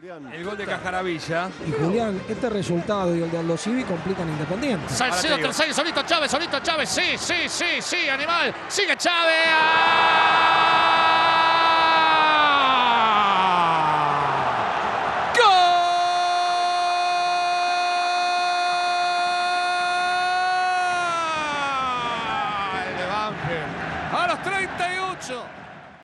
El gol de Cajaravilla. Y Julián, este resultado y el de Aldo Civi complican Independiente. Salcedo, tercero, solito Chávez, solito Chávez. Sí, sí, sí, sí, animal. Sigue Chávez. ¡Ah! ¡Gol! de Banfield. A los 38.